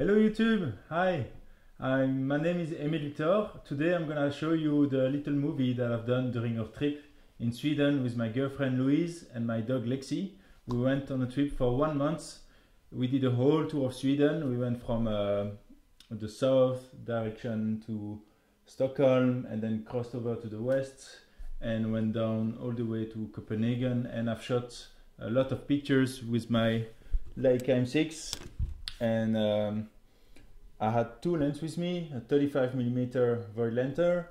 Hello YouTube, hi. I'm, my name is Emile-Victor. Today I'm gonna show you the little movie that I've done during our trip in Sweden with my girlfriend Louise and my dog Lexi. We went on a trip for one month. We did a whole tour of Sweden. We went from uh, the south direction to Stockholm and then crossed over to the west and went down all the way to Copenhagen and I've shot a lot of pictures with my Leica M6 and um, I had two lenses with me, a 35mm Voigtländer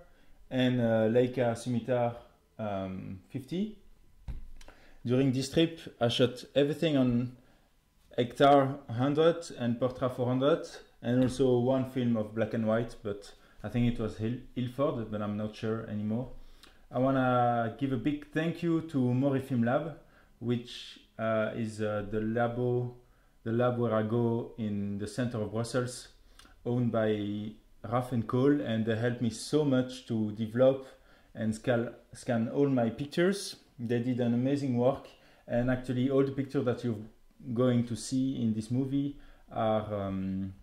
and a Leica Summitar um, 50. During this trip I shot everything on Ektar 100 and Portra 400 and also one film of black and white but I think it was Ilford but I'm not sure anymore. I want to give a big thank you to Mori Film Lab which uh, is uh, the labo, the lab where I go in the center of Brussels, owned by Raf and Cole, and they helped me so much to develop and scan, scan all my pictures. They did an amazing work, and actually all the pictures that you're going to see in this movie are um,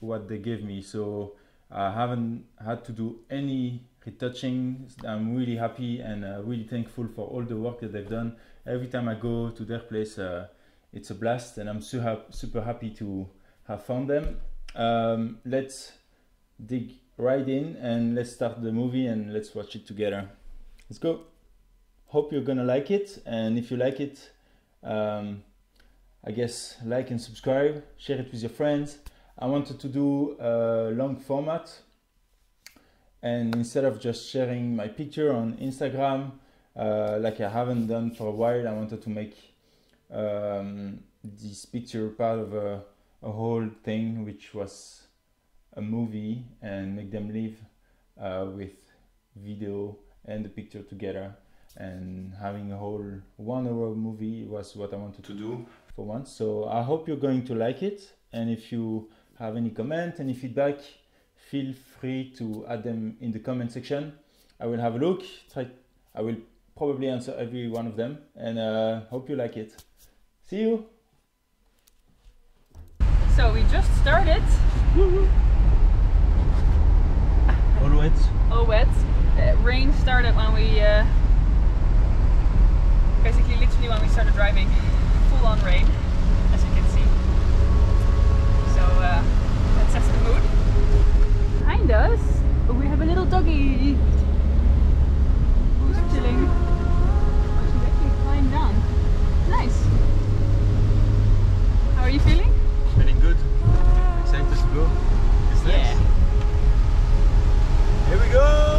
what they gave me. So I haven't had to do any retouching. I'm really happy and uh, really thankful for all the work that they've done. Every time I go to their place, uh, it's a blast, and I'm super super happy to have found them. Um, let's dig right in and let's start the movie and let's watch it together. Let's go. Hope you're gonna like it, and if you like it, um, I guess like and subscribe, share it with your friends. I wanted to do a long format and instead of just sharing my picture on Instagram uh, like I haven't done for a while I wanted to make um, this picture part of a, a, whole thing which was a movie and make them live uh, with video and the picture together and having a whole one hour movie was what I wanted to do for once so I hope you're going to like it and if you have any comment any feedback feel free to add them in the comment section. I will have a look. Try, I will probably answer every one of them, and uh, hope you like it. See you. So we just started. All wet. All wet. Uh, rain started when we, uh, basically literally when we started driving. Full on rain, as you can see. So uh, that sets the mood behind us, we have a little doggy who's chilling. You feeling? Feeling good. Excited to go. It's nice. Yeah. Here we go!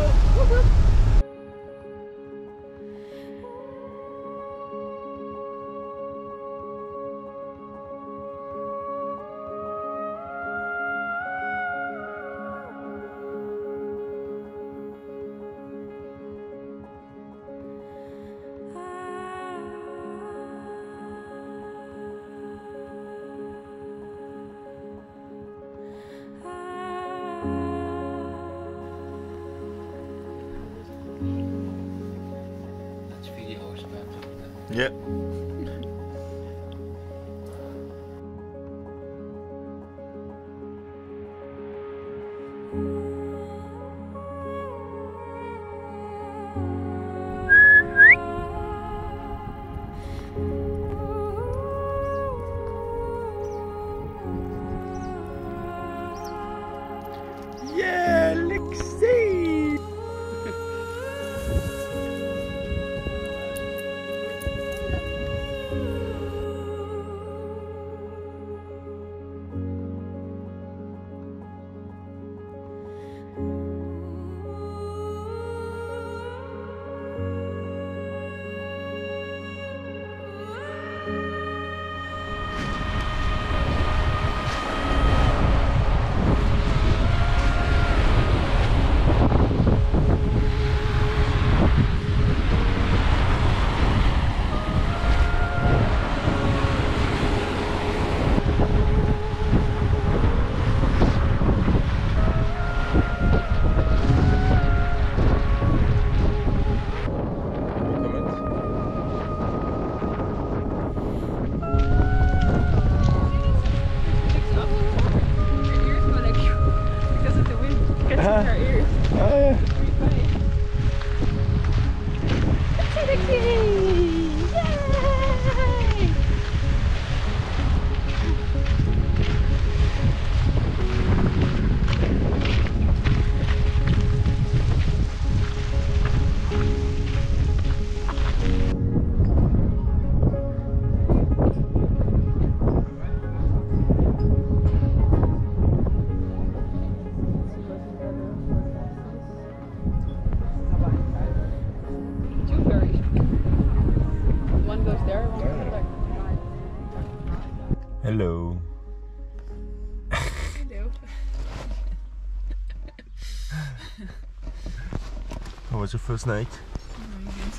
First night? Mm-hmm. Very good.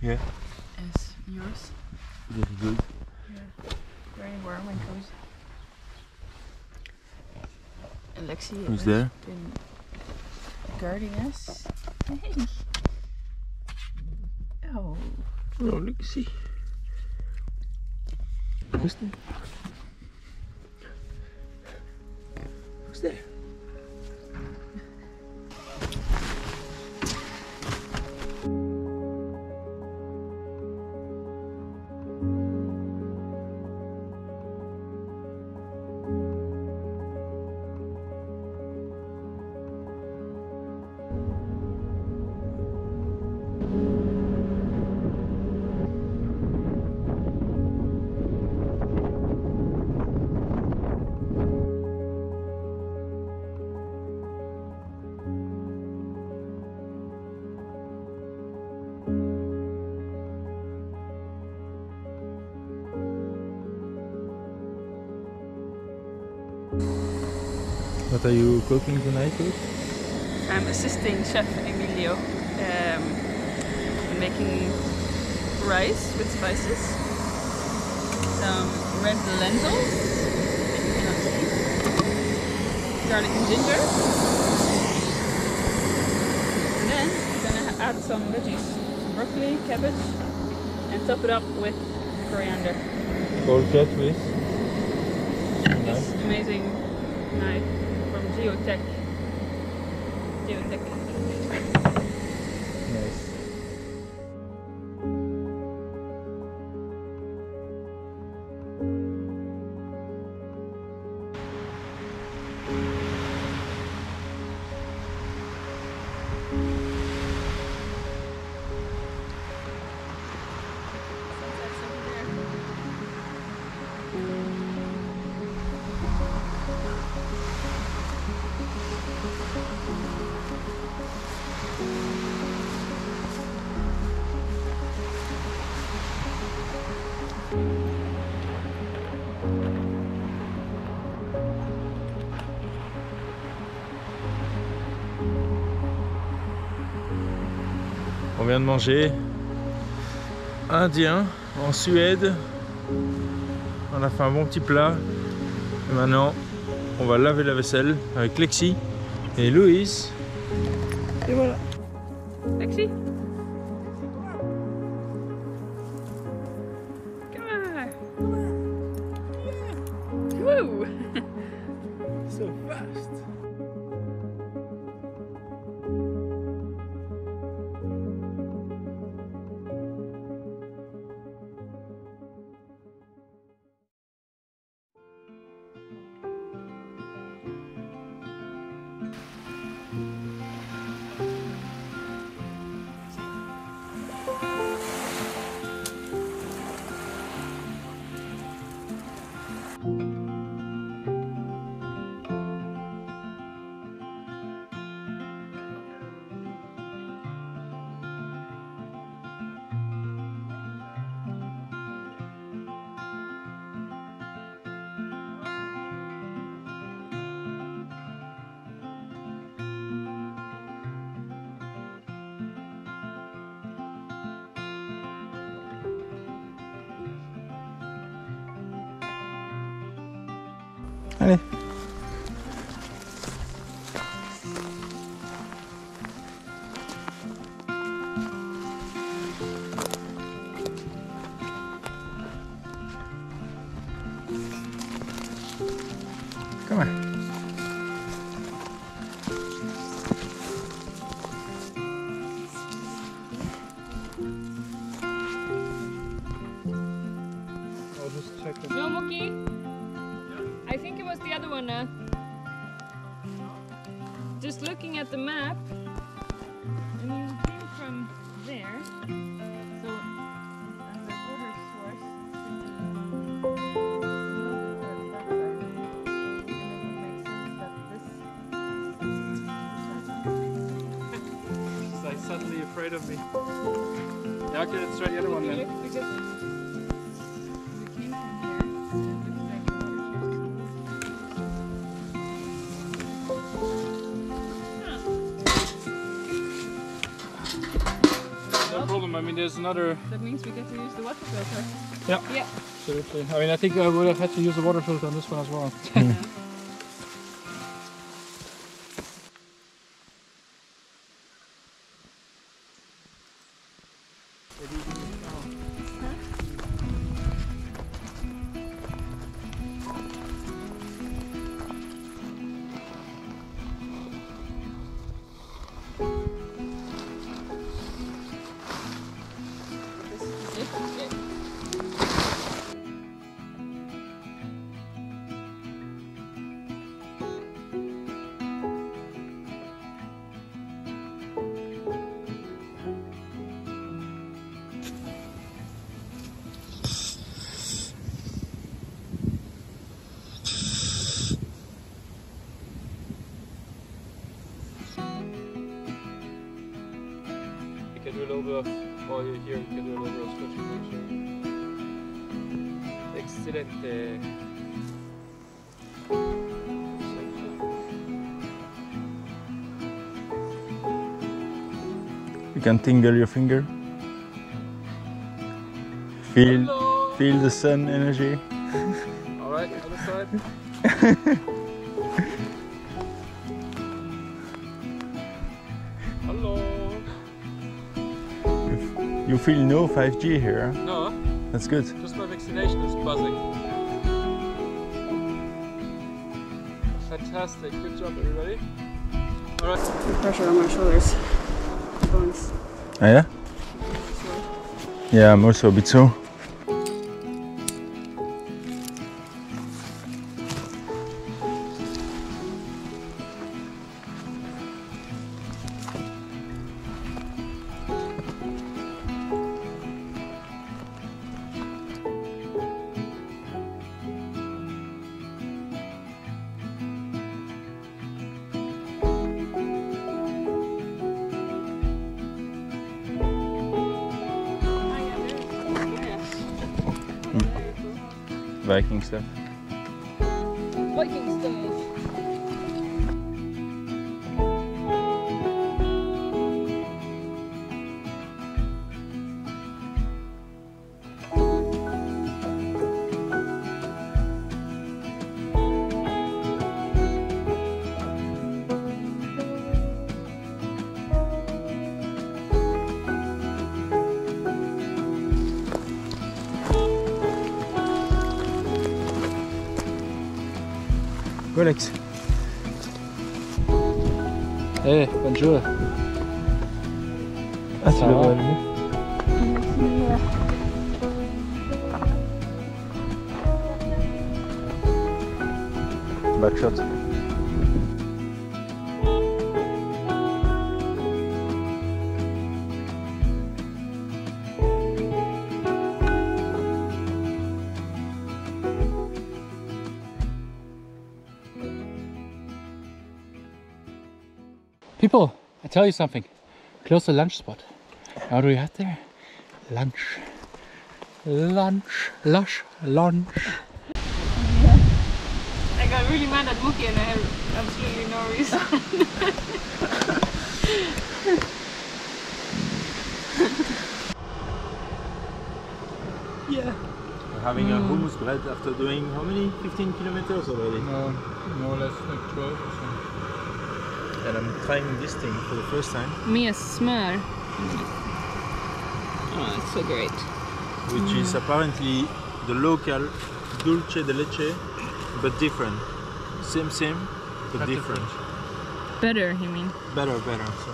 Yeah. As yours. Very good. Very warm and cozy. And Lexi Who's has there? been guarding us. Hey. Oh. Oh, look, see. Who's there? What are you cooking tonight, Ruth? I'm assisting Chef Emilio um, in making rice with spices, some red lentils that you cannot see, garlic and ginger, and then I'm gonna add some veggies, some broccoli, cabbage, and top it up with coriander. Cold cut with? This amazing knife Geotech. Geotech. Nice. De manger indien en Suède. On a fait un bon petit plat. Et maintenant, on va laver la vaisselle avec Lexi et Louise. There's another. That means we get to use the water filter. Yeah. Yeah. Absolutely. I mean, I think I would have had to use the water filter on this one as well. Hmm. You can tingle your finger. Feel, Hello. feel the sun energy. All right, other side. Hello. You feel no 5G here. No, That's good. just my vaccination is buzzing. Fantastic. Good job, everybody. All right. The pressure on my shoulders. Bones. Ah, yeah? Yeah, I'm also a bit so. Tell you something. Close the lunch spot. How do we have there? Lunch. Lunch. Lush. Lunch. I got really mad at Mookie and I had absolutely no reason. Yeah. We're having a hummus bread after doing how many? 15 kilometers already. No, more or less like 12 or so. And I'm trying this thing for the first time, Med smör. Oh, hmm. ah, it's so great. which hmm. is apparently the local dulce de leche, but different. Same, same, but But different. Better, you mean? Better, better. So.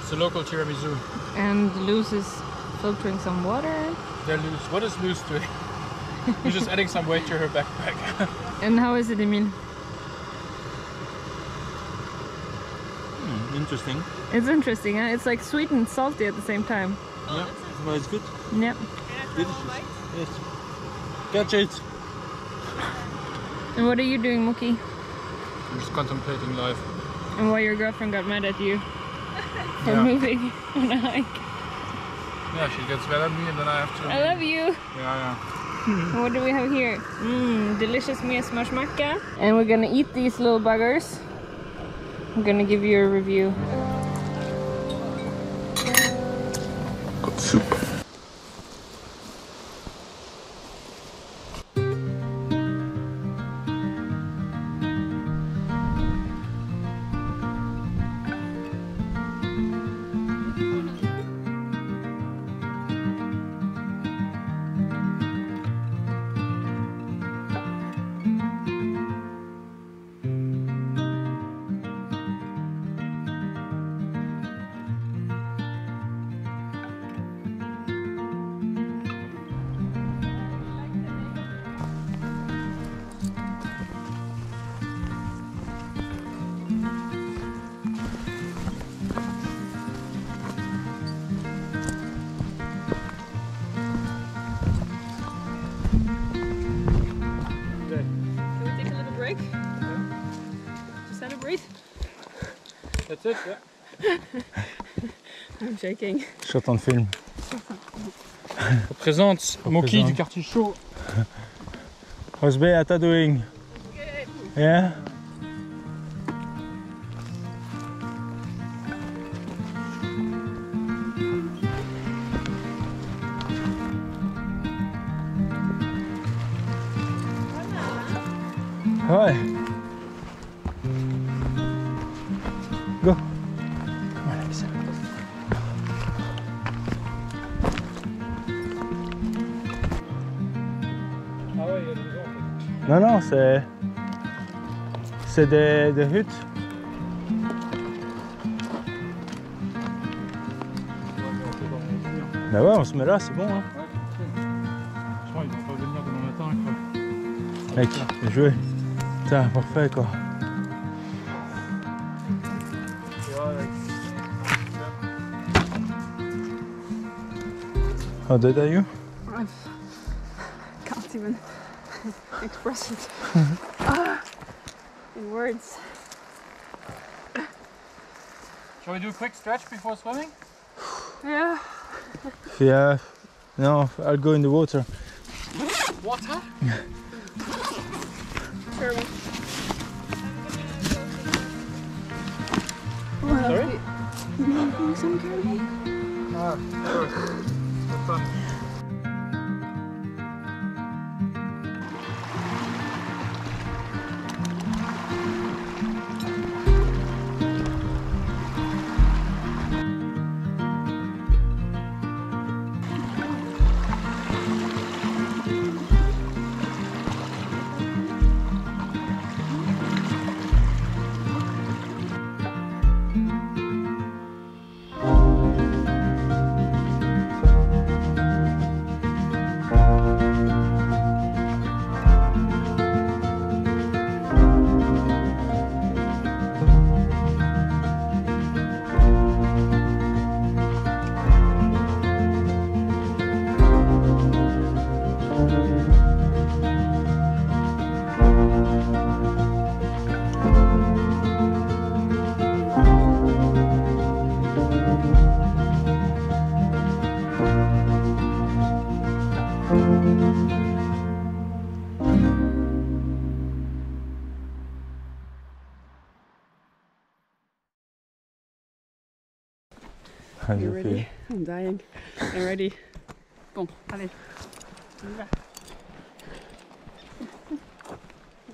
It's a local tiramisu. And Luz is filtering some water. They're loose. What is loose doing? You're just adding some weight to her backpack. And how is it, Emil? Interesting. It's interesting, huh? It's like sweet and salty at the same time. yeah, well, it's good. Yep. Delicious. Yes. Catch it. And what are you doing, Mookie? I'm just contemplating life. And why your girlfriend got mad at you for Yeah. moving on a hike? Yeah, she gets mad at me and then I have to. I love you. Yeah, yeah. And what do we have here? Mmm, delicious mesmashmaka. And we're gonna eat these little buggers. I'm gonna give you a review. Shaking. Shot on film. Présente Moki du quartier chaud. How's Beata doing? Good. Yeah? Hi. Go. Non, non, c'est. C'est des, des huttes. Bah ouais, on se met là, c'est bon. Hein. Je crois qu'ils vont pas venir demain matin, quoi. Mec, bien joué. Putain, parfait quoi. How are you? Express it in words. Shall we do a quick stretch before swimming? Yeah. Yeah. No, I'll go in the water. Water? Sure. Sorry? Doing some curry? Ah, sure. Have fun.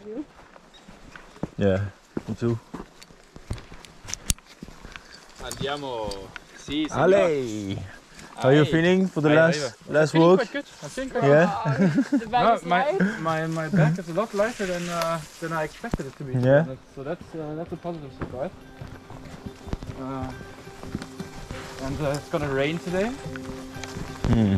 You? Yeah, me too. Andiamo. Si, Allez! How are you feeling for the Aye, last aye. last walk? quite good, I think. Yeah. The bag No, is my, my my back is a lot lighter than uh, than I expected it to be. Yeah. honest. So that's uh, that's a positive surprise. Uh, and uh, it's gonna rain today. Hmm.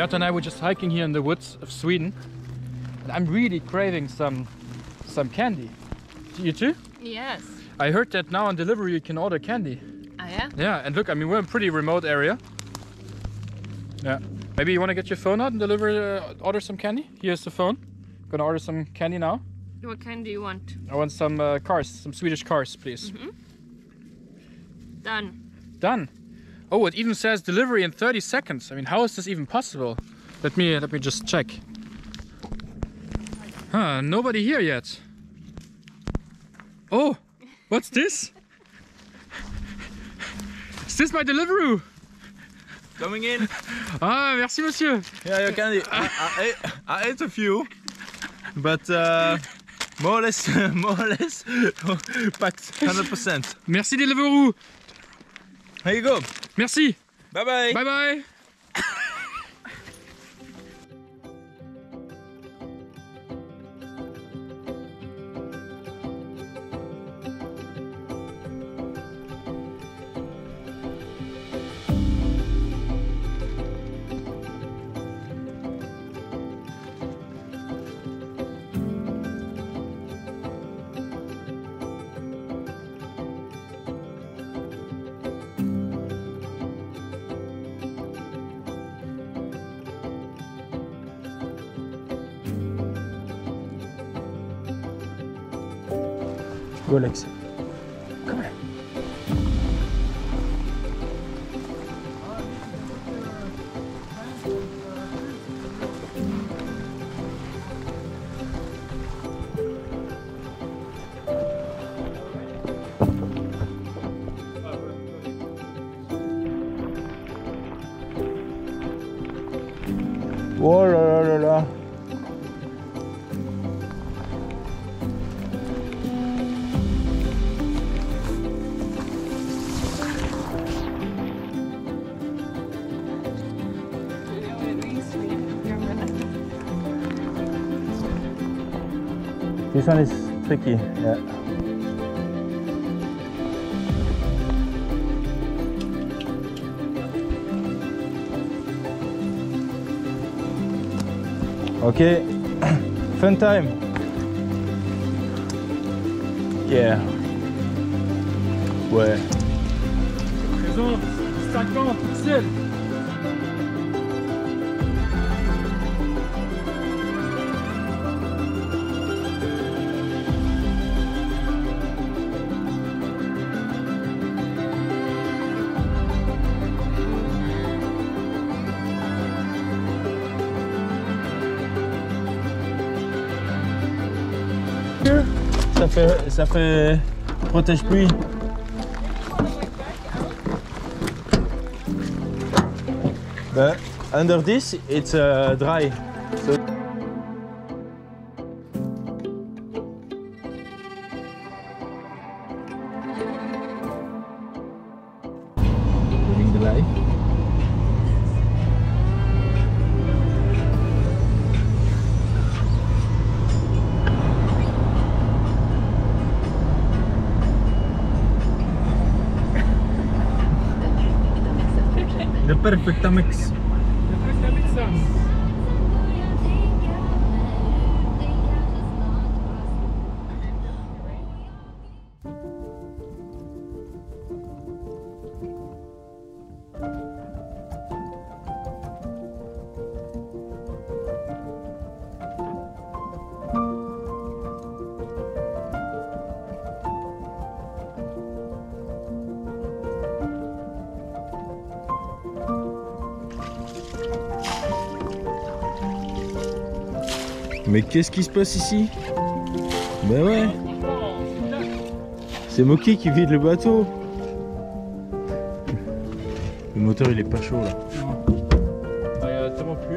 Beata and I were just hiking here in the woods of Sweden, and I'm really craving some some candy. You too? Yes. I heard that now on delivery you can order candy. Ah, yeah? Yeah, and look, I mean, we're in a pretty remote area. Yeah. Maybe you want to get your phone out and deliver, uh, order some candy? Here's the phone. Gonna order some candy now. What kind do you want? I want some uh, cars, some Swedish cars, please. Mhm. Done. Done. Oh, it even says delivery in 30 seconds. I mean, how is this even possible? Let me let me just check. Huh? Nobody here yet. Oh, what's this? Is this my Deliveroo? Coming in. Ah, merci monsieur. Yeah, you can. I, I, ate- I ate a few, but uh, more or less, more or less packed, 100%. Merci Deliveroo. You go. Merci. Bye bye. Bye bye. Go This one is tricky. Yeah. Okay, fun time. Yeah. Ouais. Ça fait protège pluie. But under this, it's uh, dry. The Mais qu'est-ce qui se passe ici? Ben ouais, c'est Moki qui vide le bateau. Le moteur il est pas chaud là. Il y a tellement plu.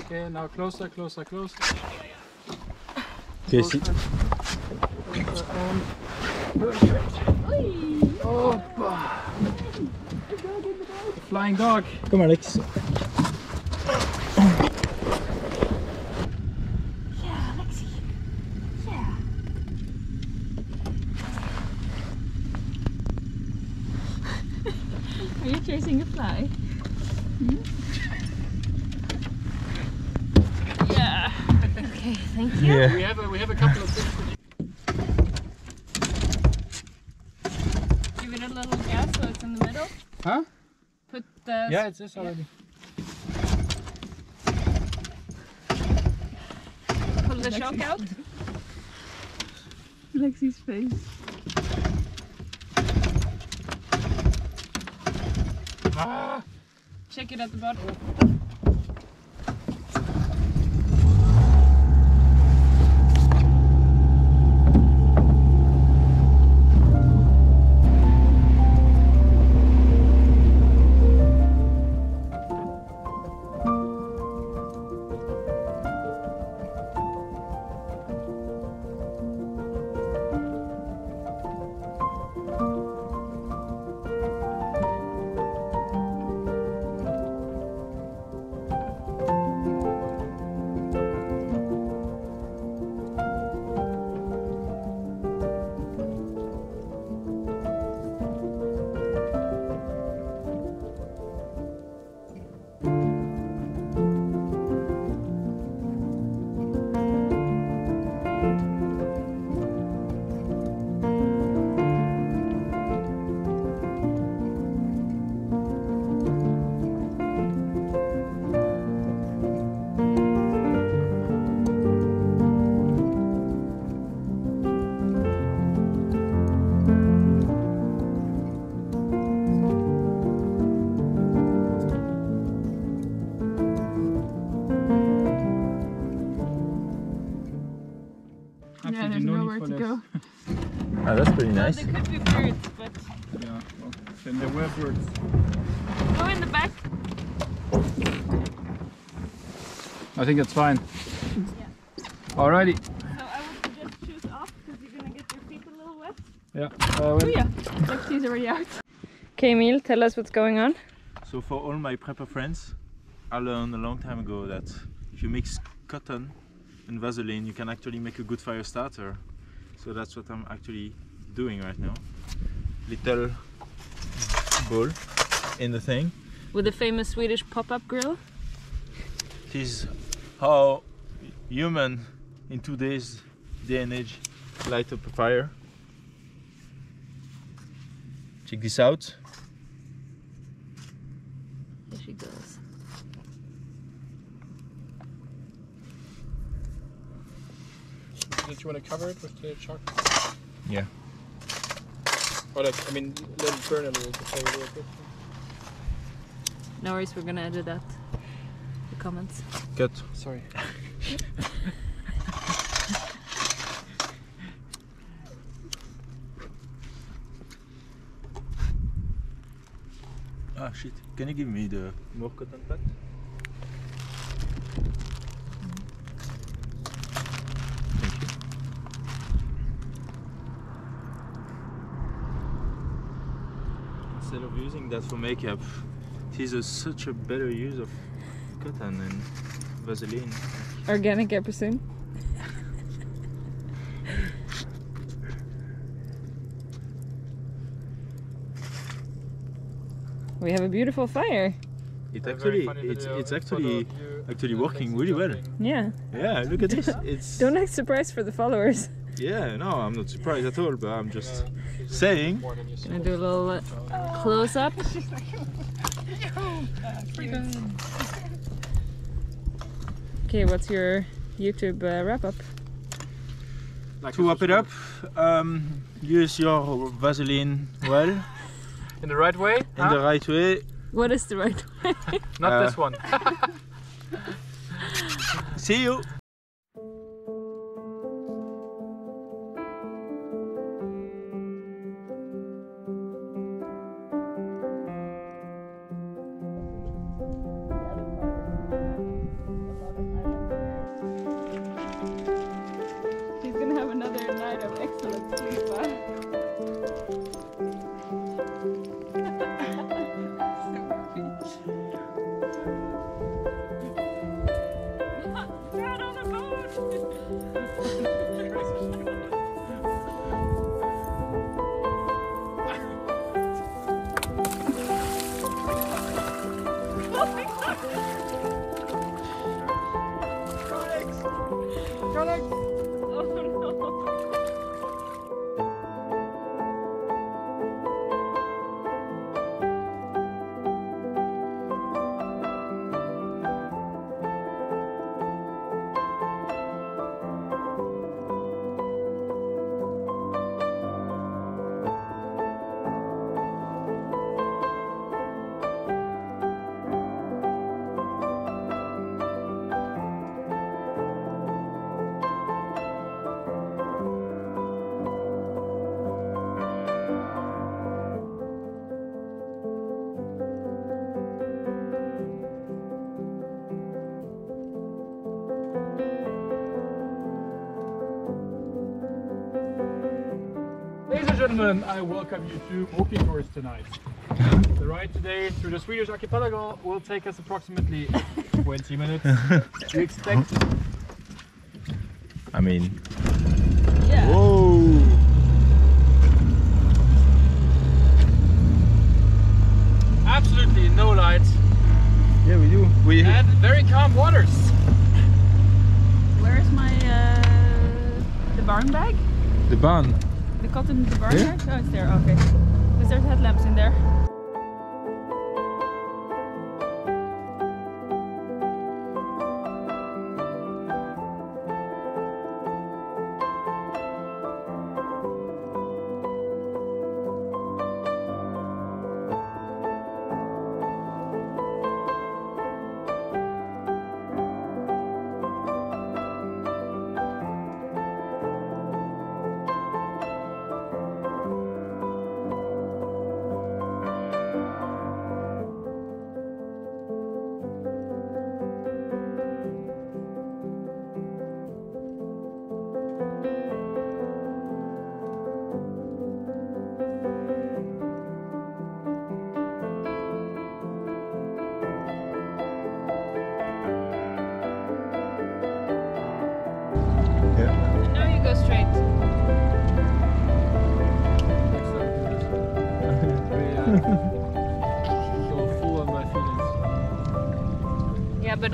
Okay, now closer, closer, closer. Si. Flying dog. Comme Alex. Yeah, Lexi. Yeah. Are you chasing a fly? Hmm? Yeah. Okay, thank you. Yeah. We have a, we have a couple of things. Give it a little gas so it's in the middle. Huh? Put the Yeah, it's this already. pull the shock out. Lexi's face. Ah. Check it at the bottom. That's Well, nice. there could be birds, but Yeah, well, then there were birds. go in the back. I think it's fine. Yeah. Alrighty. So I would suggest shoes off because you're gonna get your feet a little wet. Yeah. Uh, Oh well, yeah, Lexi's already out. Okay, Emil, tell us what's going on. So for all my prepper friends, I learned a long time ago that if you mix cotton and Vaseline, you can actually make a good fire starter. So that's what I'm actually doing right now. Little bowl in the thing. With the famous Swedish pop-up grill. This is how human in today's day and age light up a fire. Check this out. Here she goes. Did you want to cover it with the chalk? Yeah. Or like, I mean, let it burn a little before we do. No worries, we're gonna edit that. the comments. Good. Sorry. Ah shit. Can you give me the more cotton pad? Thank you. Instead of using that for makeup, it is a, such a better use of cotton and Vaseline. Organic episode. we have a beautiful fire. It actually, it's, it's actually, actually working really well. Yeah. Yeah, look at this. It's Don't act surprised for the followers. yeah, no, I'm not surprised at all, but I'm just saying. Gonna do a little uh, close up. Okay, what's your YouTube uh, wrap up? To wrap it up, um, use your Vaseline well In the right way? in the right way. What is the right way? Not Uh, this one. See you. Gentlemen, I welcome you to walking tours tonight. the ride today through the Swedish archipelago will take us approximately 20 minutes. we expect I mean, Yeah. whoa! absolutely no lights Yeah, we do. We and very calm waters. Where is my uh, the barn bag? the barn. The cotton in the barn Yeah. Oh, it's there. Okay. Because there's headlamps in there.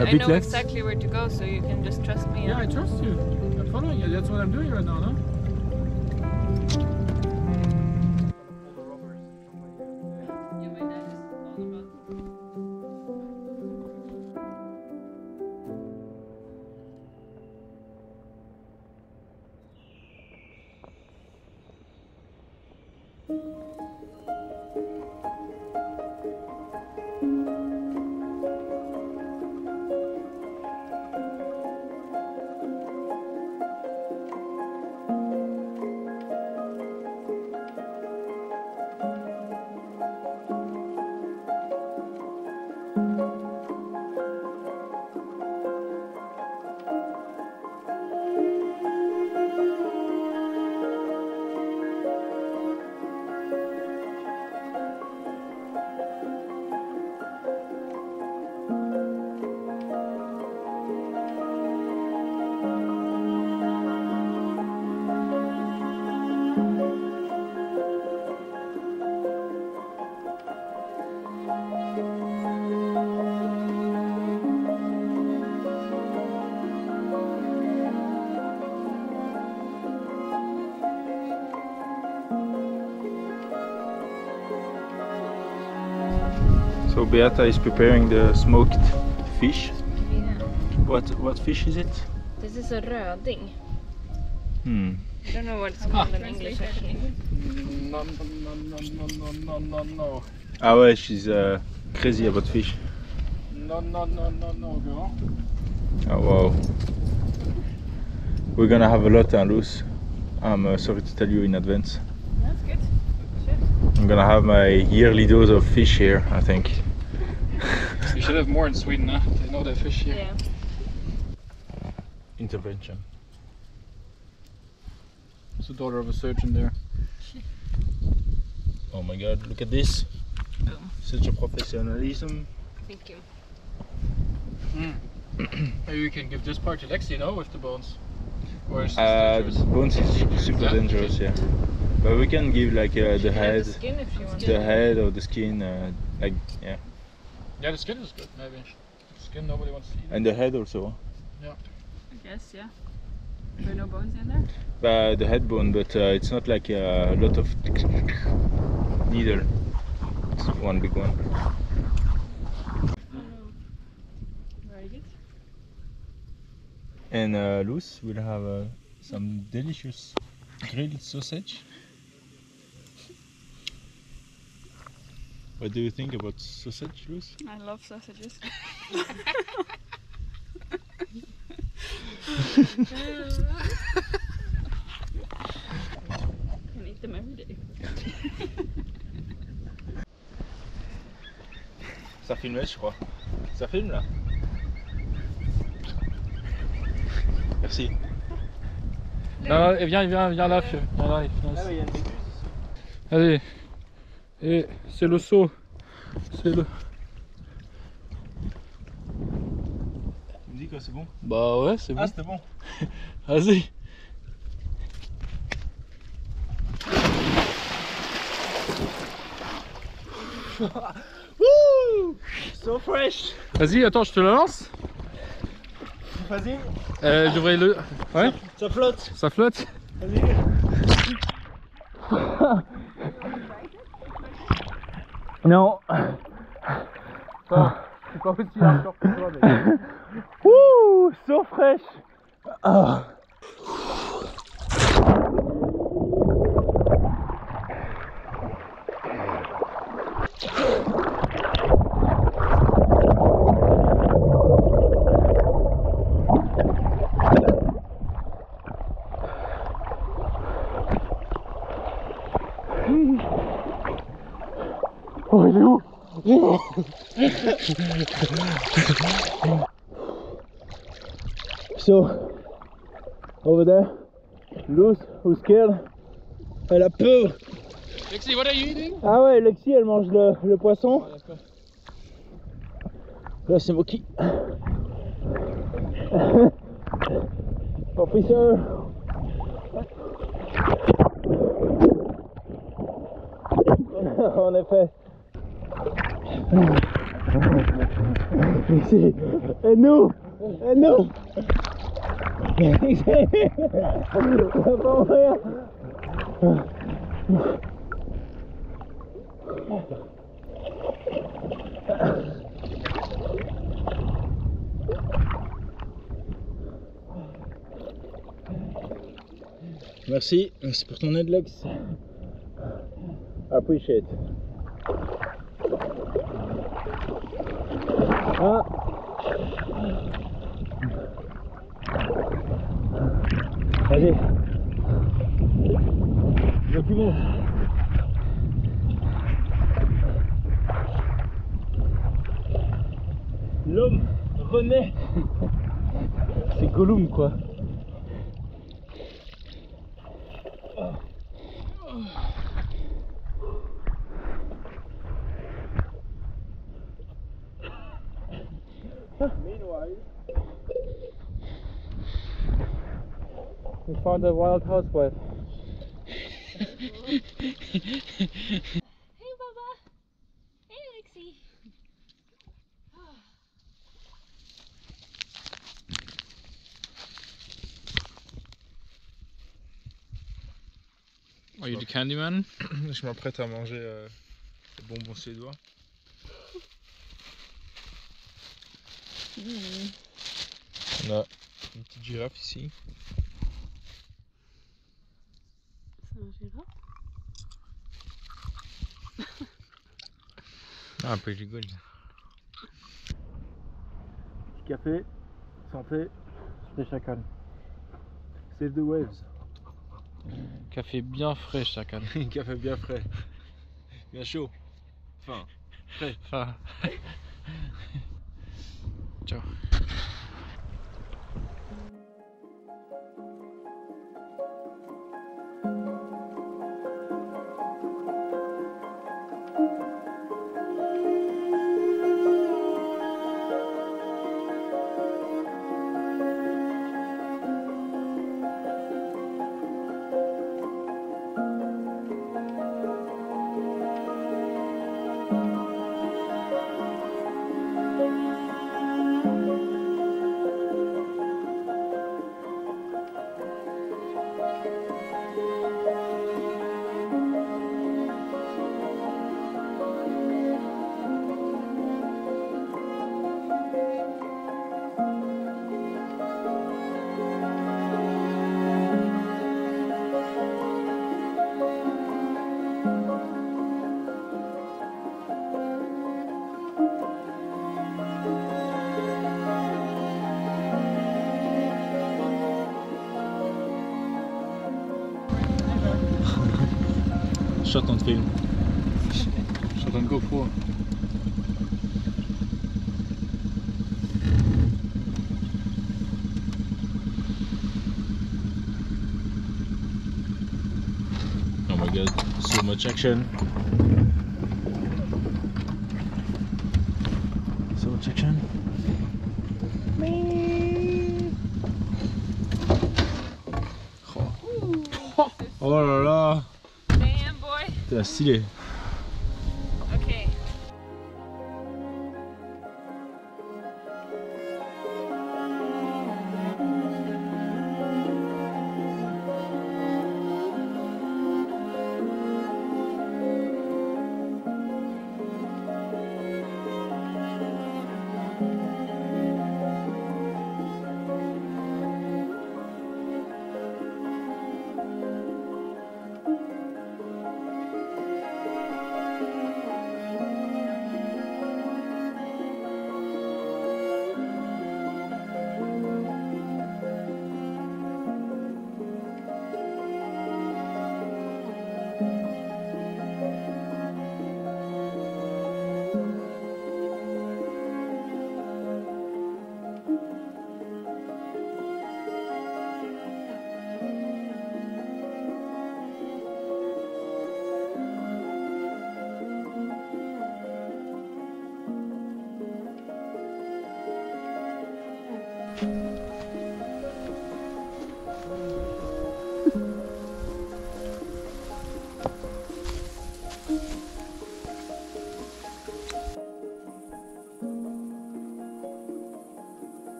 Feelings. Yeah, but A I bit know left. exactly where to go, so you can just trust me. Yeah, I trust you. I'm following you. That's what I'm doing right now, no? So Beata is preparing the smoked fish. Yeah. What what fish is it? This is a röding. Hmm. I don't know what it's called in English actually. No, no, no, no, no, no, no, no. Ah ouais, she's uh, crazy about fish. No, no, no, no, no, girl. Oh wow. We're gonna have a lot on loose. I'm uh, sorry to tell you in advance. That's good. Shit. I'm gonna have my yearly dose of fish here, I think. You should have more in Sweden, huh? They know they fish here. Yeah. Intervention. It's the daughter of a surgeon there. Oh my god, look at this. Such a professionalism. Thank you. Maybe we can give this part to Lexi, no, with the bones. Or is this Uh, the bones is super Yeah. dangerous, yeah. But we can give like uh, the head, the skin if you want. the head or the skin, uh, like yeah, Yeah, the skin is good, maybe. The skin nobody wants to eat. and the head also. Yeah. I guess, yeah. There are no bones in there? But the head bone, but uh, it's not like a lot of needle. It's one big one. Very good. And uh, Luz will have uh, some delicious grilled sausage. What do you think about sausage, Luz? I love sausages. can eat them every day. Ça filmait, je crois. Ça filme là Merci. Non, viens, viens, viens là. Viens là, viens méduse. Allez. Et c'est le saut. C'est le. Tu me dis quoi, c'est bon Bah ouais, c'est bon. Ah, c'était bon. Vas-y. Wouh So fresh Vas-y, attends, je te le lance. Vas-y, Euh, je devrais le. Ouais, ça flotte. ça flotte. Vas-y. Non. C'est pas aussi hardcore que toi, mais. Wouh, so. Ah. Oh, il est où Il est où So, over there, Luz, who's scared, elle a peur. Lexi, what are you eating? Ah ouais, Mange le, le poisson. Là, c'est Moki. Officer. en effet. Ici. Et nous Et nous Ça va pas mourir. Merci, merci pour ton aide Lex. Appreciate. Ah Vas-y. Document. Gollum quoi. We found a wild housewife. Candyman? Je m'apprête à manger euh, le bonbon suédois. On a une petite girafe ici. C'est un girafe? Ah, pretty good. Café, santé, c'était chacal. Save the waves. Café bien frais, chacal. Café bien frais. Bien chaud. Enfin, Ah. Ciao. Shot on film. Shot on GoPro. Oh my god, so much action. Stylé.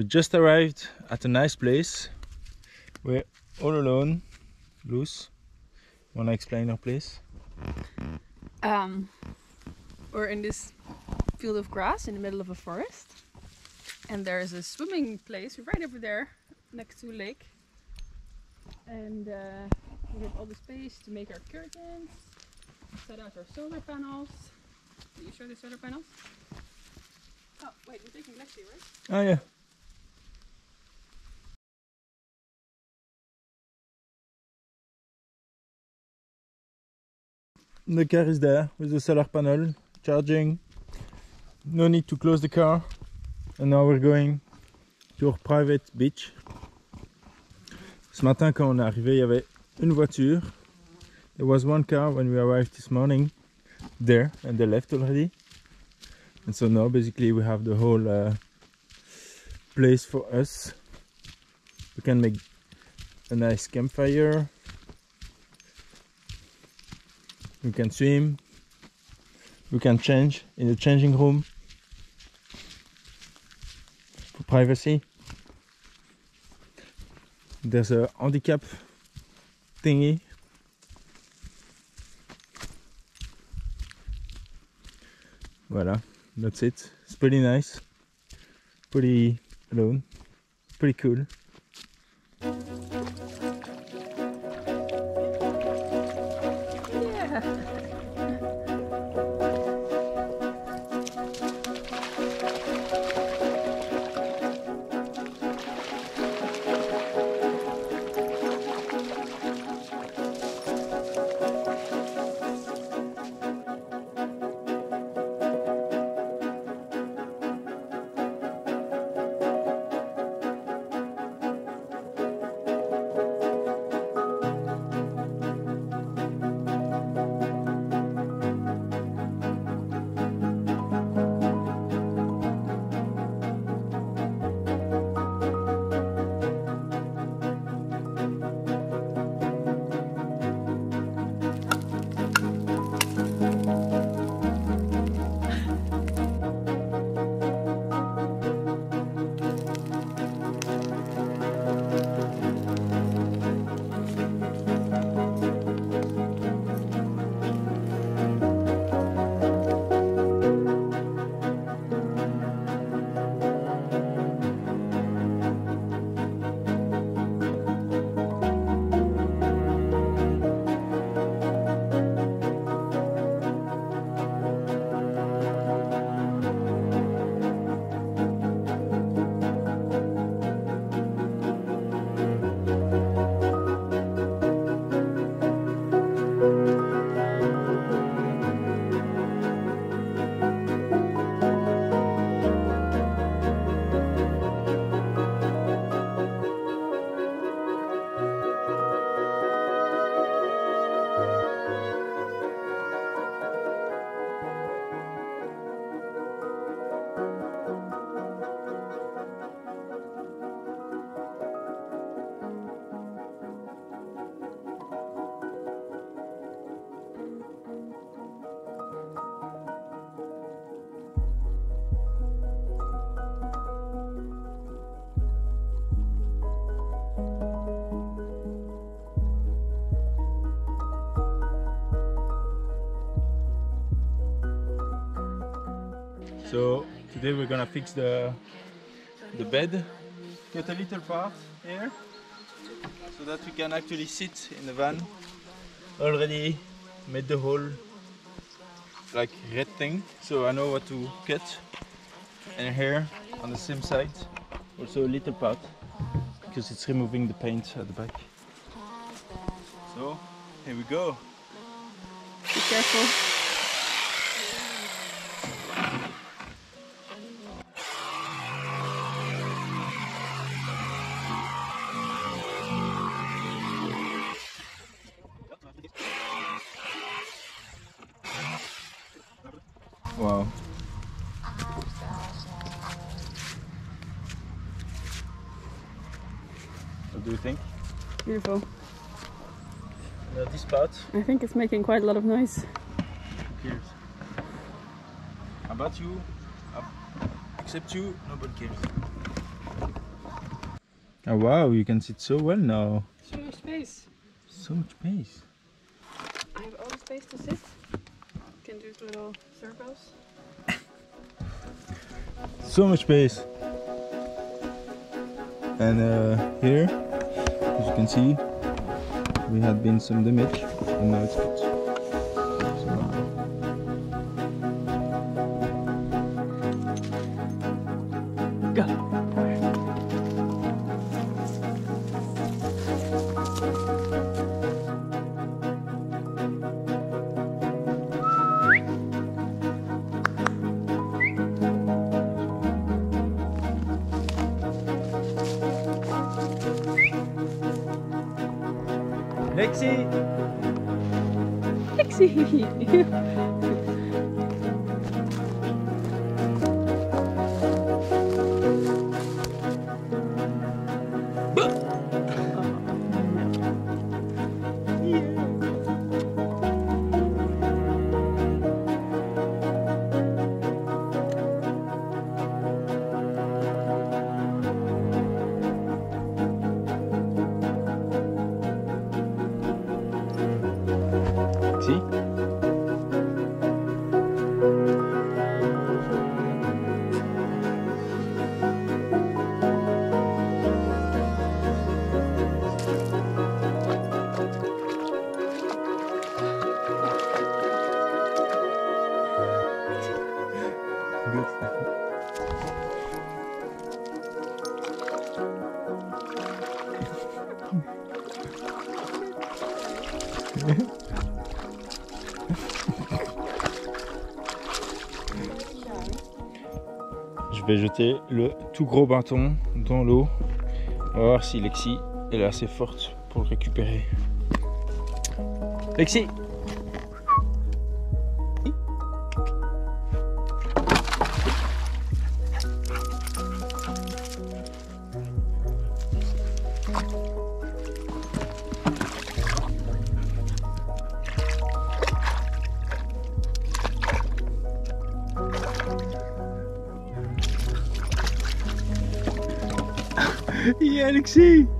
We just arrived at a nice place. We're all alone. Loose. Wanna explain our place? Um, we're in this field of grass in the middle of a forest, and there's a swimming place right over there next to a lake. And uh, we have all the space to make our curtains, set out our solar panels. Can you show the solar panels? Oh, wait, we're taking Lexi, right? Oh yeah. The car is there with the solar panel charging. No need to close the car. And now we're going to our private beach. Ce matin quand on est arrivé, il y avait une voiture. There was one car when we arrived this morning there and they left already. And so now basically we have the whole uh, place for us. We can make a nice campfire. We can swim. We can change in the changing room for privacy. There's a handicap thingy. Voilà, that's it. It's pretty nice. Pretty alone. Pretty cool. Today we're gonna fix the the bed. Cut a little part here so that we can actually sit in the van. Already made the hole like red thing, so I know what to cut. And here on the same side, also a little part because it's removing the paint at the back. So here we go. Be careful. Beautiful. Uh, this part, I think it's making quite a lot of noise. who cares? About you, uh, except you, nobody cares. Oh wow, you can sit so well now. So much space. So much space. I have all the space to sit. Can do little circles. So much space. And uh, here, as you can see, we had been some damage, and now it's vais jeter le tout gros bâton dans l'eau. On va voir si Lexi est assez forte pour le récupérer. Lexi Yeah, Lexi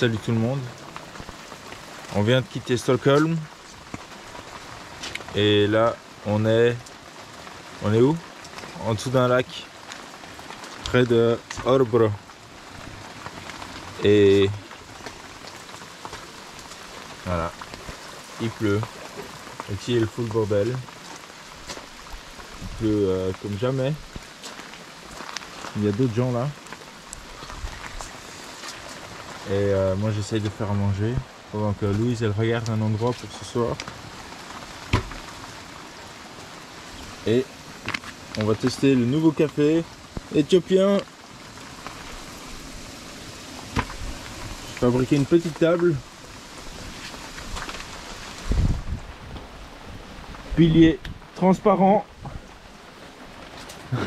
Salut tout le monde. On vient de quitter Stockholm. Et là, on est. On est où? En dessous d'un lac. Près de Orbro. Et. Voilà. Il pleut. Ici, il le full bordel. Il pleut euh, comme jamais. Il y a d'autres gens là. Et euh, moi j'essaye de faire à manger pendant que Louise elle regarde un endroit pour ce soir. Et on va tester le nouveau café éthiopien. J'ai fabriqué une petite table. Pilier transparent.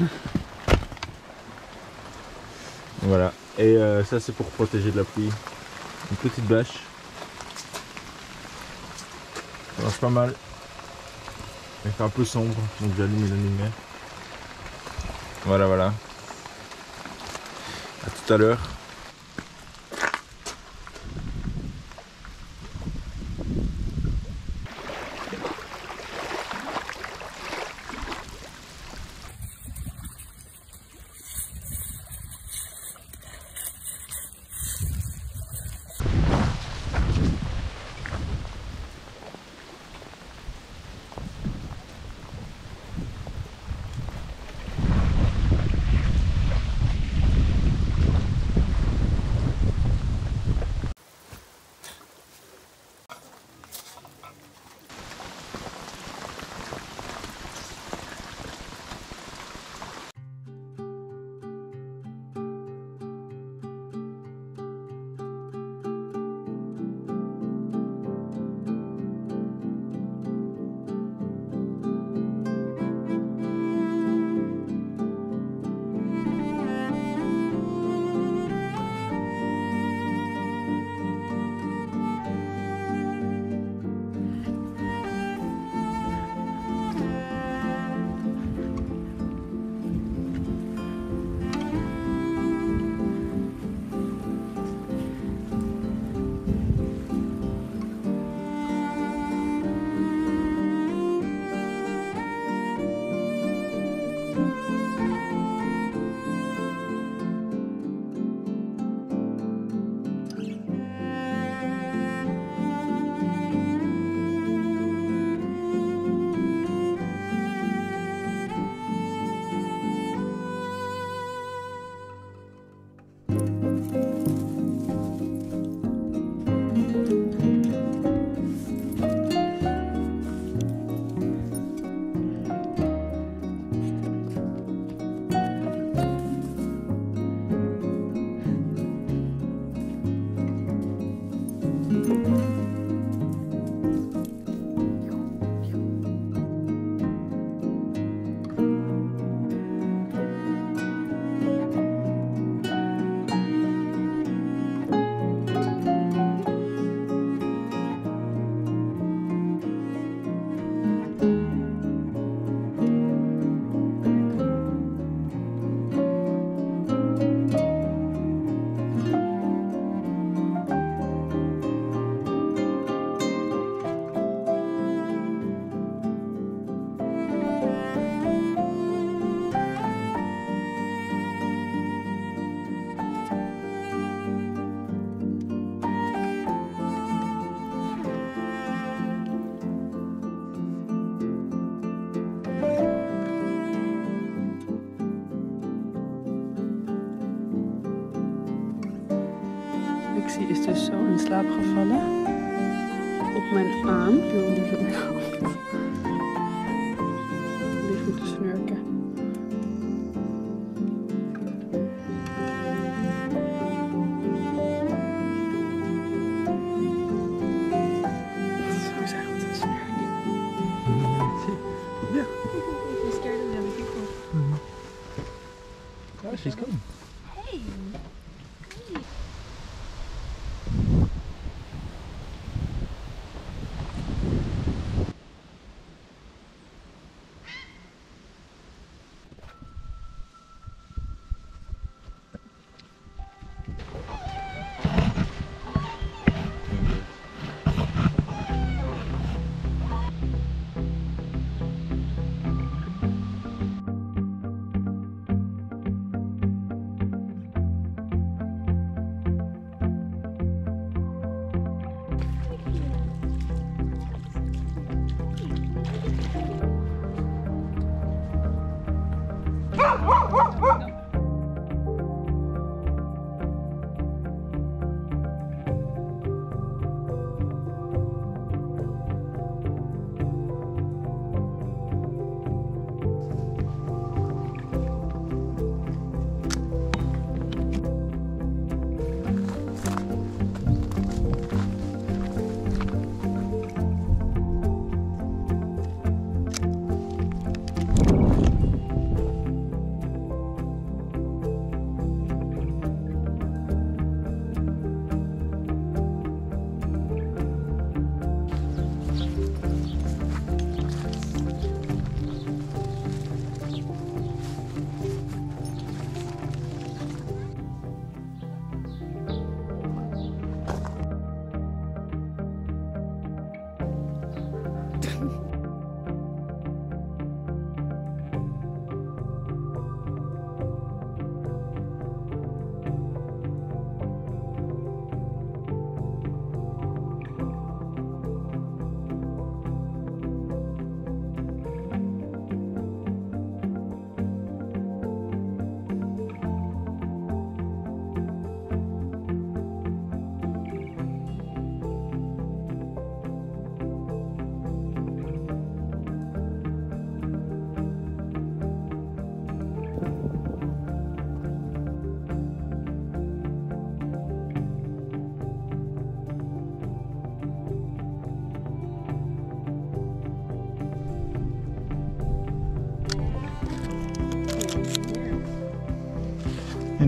voilà. Et euh, ça c'est pour protéger de la pluie. Une petite bâche. Ça marche pas mal. Il fait un peu sombre, donc j'allume la lumière. Voilà, voilà. À tout à l'heure.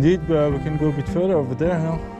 Indeed, but we can go a bit further over there now.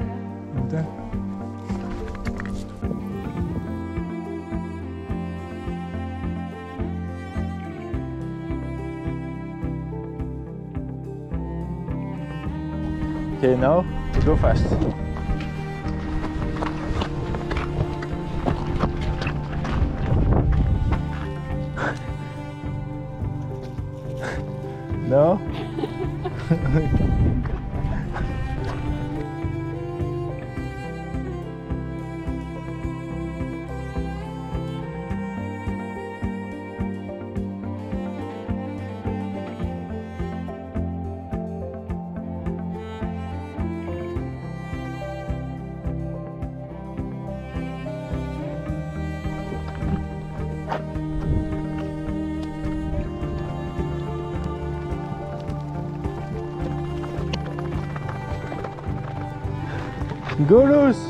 Gurus!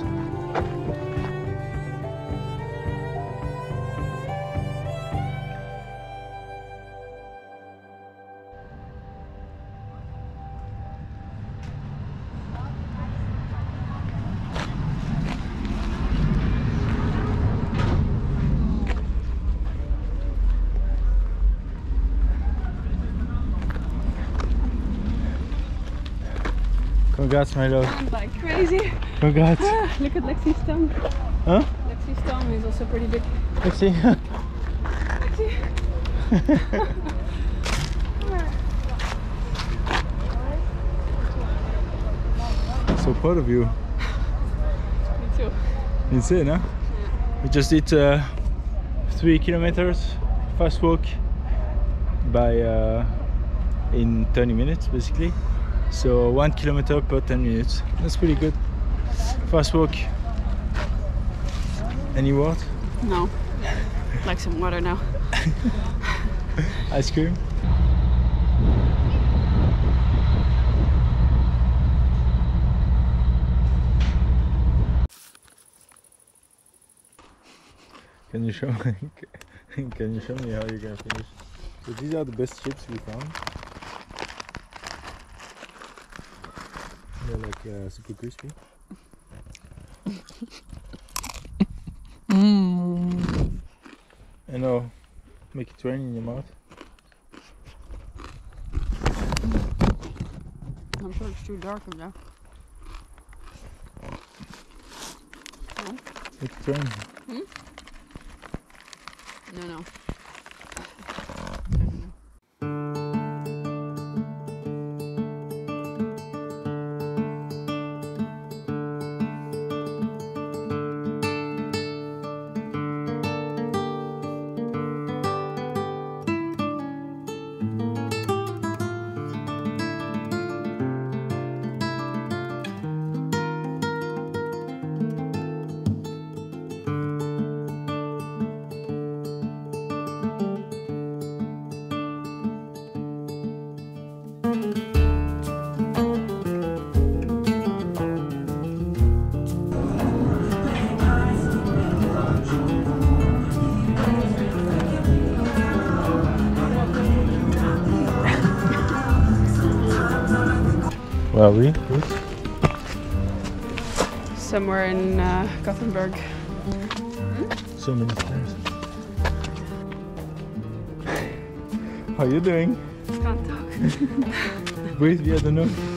Congrats, my love. I'm like crazy. Congrats. Ah, look at Lexi's tongue. Huh? Lexi's tongue is also pretty big. Let's see. so proud of you. Me too. Insane, huh? Yeah. We just did uh, three kilometers fast walk by uh, in 30 minutes basically. So one kilometer per 10 minutes. That's pretty good. Fast walk. Any word? No. like some water now. Ice cream? Can you show me? Can you show me how you're gonna finish? So these are the best chips we found. They're like uh, super crispy. I know. Make it rain in your mouth. I'm sure it's too dark in there. Make it rain. No, no. Somewhere in uh, Gothenburg. So many stairs. How are you doing? Can't talk. Breathe via the nose.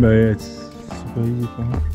But it's super easy for her.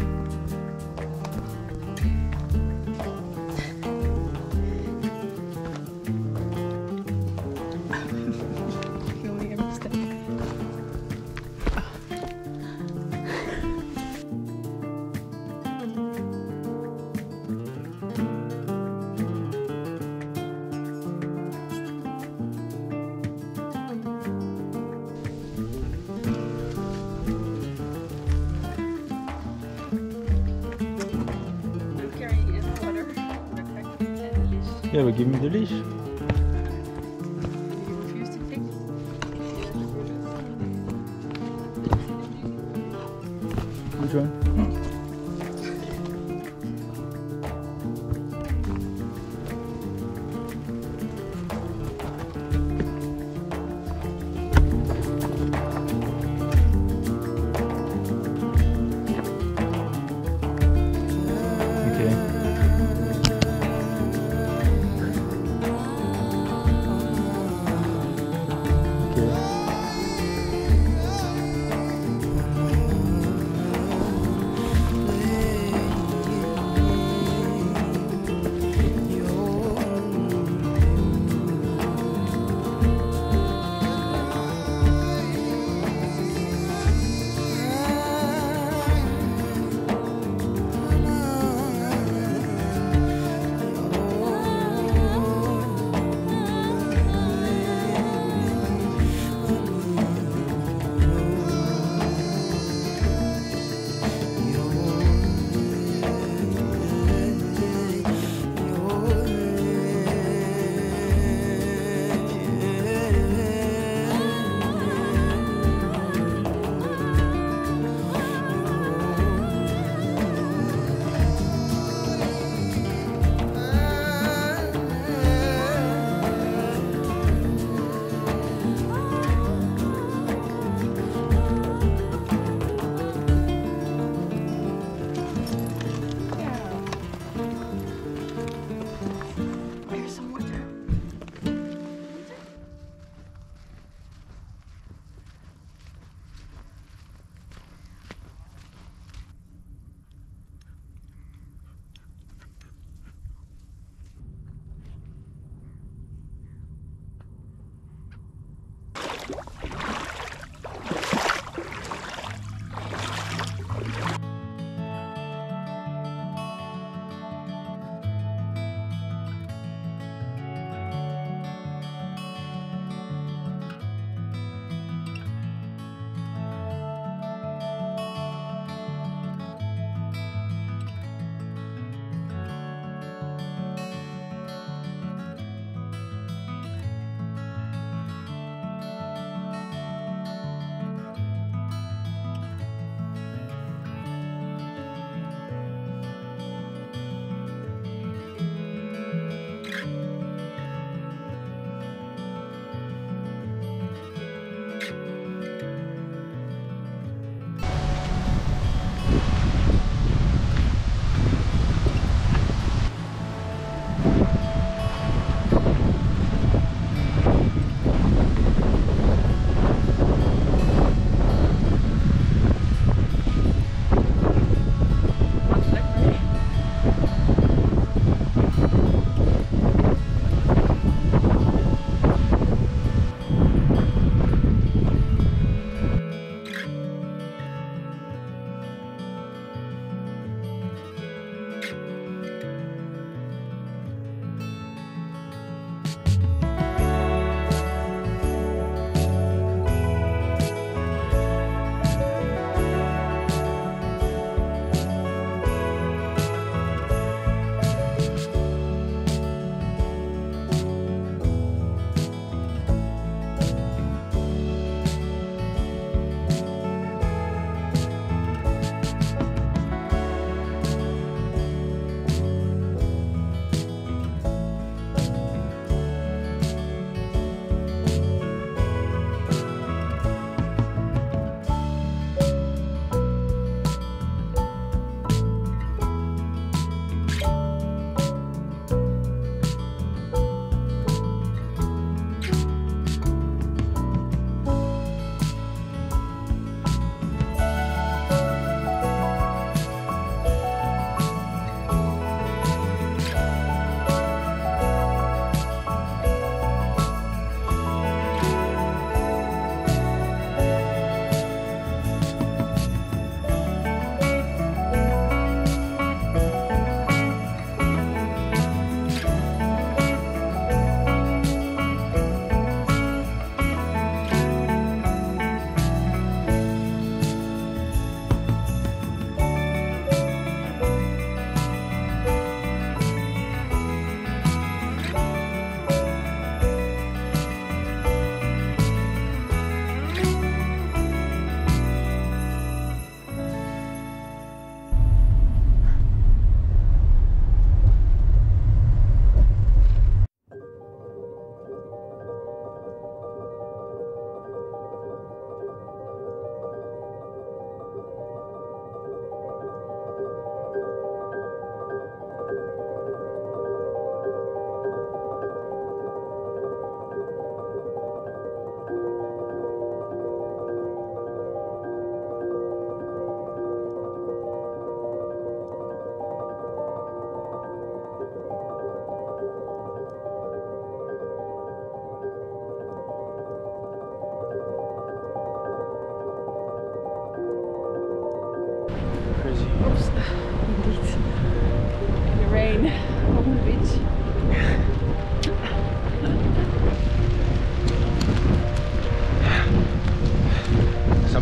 Dümmelig.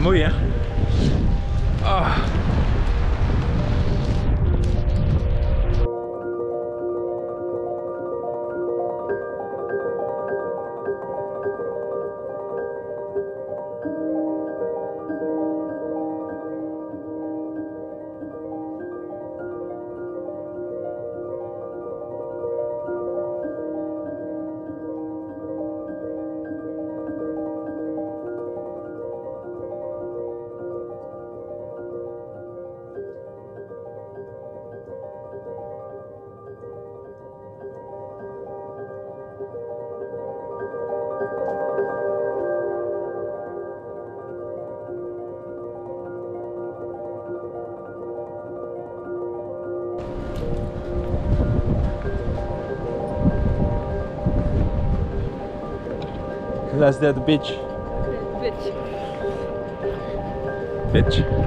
muy bien. Last day at the beach. Bitch. Bitch.